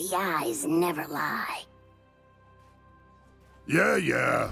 The eyes never lie. Yeah, yeah.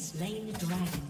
slain the dragon.